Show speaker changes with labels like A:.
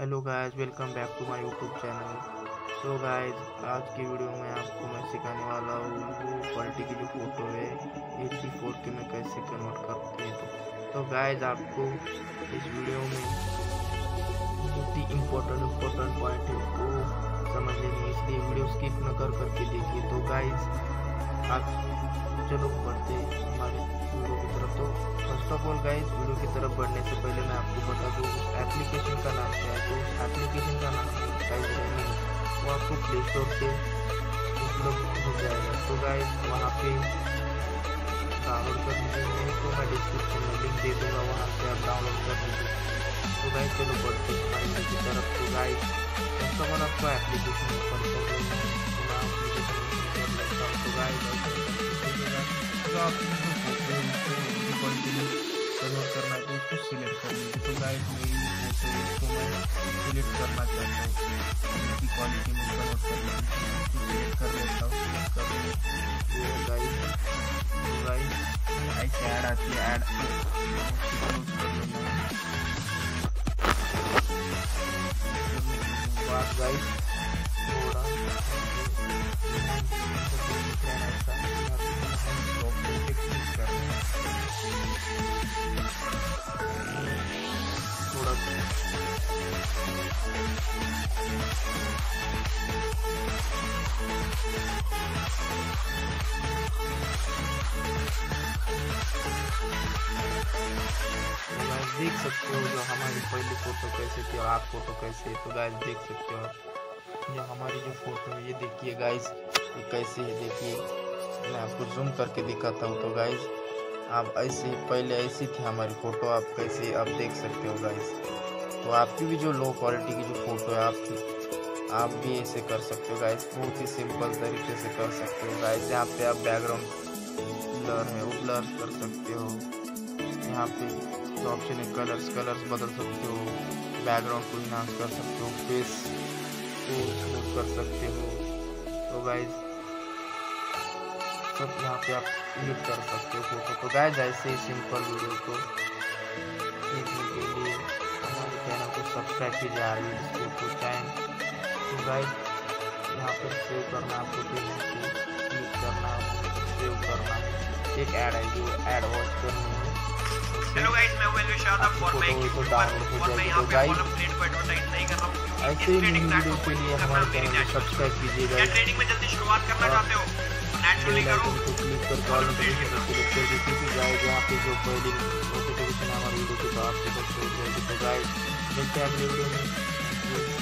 A: Hello guys welcome back to my YouTube channel. So guys आज की video में आपको मैं सिखाने वाला हूँ वो क्वालिटी की जो फ़ोटो है एच फोर के में कैसे कन्वर्ट करते हैं। तो, तो गाइस आपको इस वीडियो में ही इम्पोर्टेंट इम्पोर्टेंट पॉइंट है वो समझ लेंगे इसलिए वीडियो स्किप न कर करके देखिए। तो गाइस आप चलो बढ़ते हमारे वीडियो की तरफ़। तो first of all guys video की तरफ़ बढ़ने से पहले मैं आपको आपको प्ले स्टोर पे उपलब्ध हो जाएगा। तो गाइस वहाँ पे डाउनलोड कर लीजिए। तो मैं डिस्क्रिप्शन में लिंक दे दूँगा, वहाँ से आप डाउनलोड कर लीजिए। तो गाइस चलो बढ़ते हमारे की तरफ़। तो गाइस ऑफ़ आपको एप्लीकेशन ओपन कर तो गाइस तो आप तो उसको सिलेक्ट तो मैं सिलेक्ट करना चाहता हूँ। ऐसे ऐड आती है ऐड बात देख सकते हो जो हमारी पहली फ़ोटो कैसे थी और आप फ़ोटो कैसे है। तो गाइस देख सकते हो जो हमारी जो फ़ोटो है, ये देखिए गाइस ये कैसे है, देखिए। मैं आपको जूम करके दिखाता हूँ तो गाइस आप ऐसे पहले ऐसी थी हमारी फ़ोटो, आप कैसे आप देख सकते हो गाइस तो आपकी भी जो लो क्वालिटी की जो फ़ोटो है, आपकी, आप भी ऐसे कर सकते हो गाइस बहुत ही सिंपल तरीके से कर सकते हो गाइस यहाँ पे आप बैकग्राउंड ब्लर है, वो ब्लर कर सकते हो। यहाँ पे जो ऑप्शन है कलर्स कलर्स बदल सकते हो बैकग्राउंड को इन्हांस कर सकते हो फेस को स्मूथ कर सकते हो। तो गाइज़ सब यहाँ पे आप एडिट कर सकते हो फ़ोटो तो गाइज़ ऐसे ही सिंपल वीडियो को देखने के लिए हमारे चैनल को सब्सक्राइब कीजिए, आर वी चैनल तो गाइज़ यहाँ पर सेव करना आपको क्लिक करना सेव करना एक ऐड है जो ऐड वॉच करनी है।
B: हेलो गाइस मैं वेलवे शादाब और मैं एक यूट्यूबर और मैं यहाँ पे कॉलम ट्रेड को एडवर्टाइज नहीं कर रहा हूँ।
A: ऐसे ही ट्रेडिंग वीडियो के लिए हमारे चैनल को सब्सक्राइब कीजिएगा
B: क्या ट्रेडिंग में जल्दी शुरुआत करना चाहते हो नेचुरली करो।
A: क्लिक कर कॉलम ट्रेडिंग को सिलेक्ट कर दीजिए क्योंकि गाइस पे जो पहली नोटिफिकेशन हमारी वीडियो की तो आपके पास हो जाएगी। तो गाइस मिलते हैं अगले वीडियो में।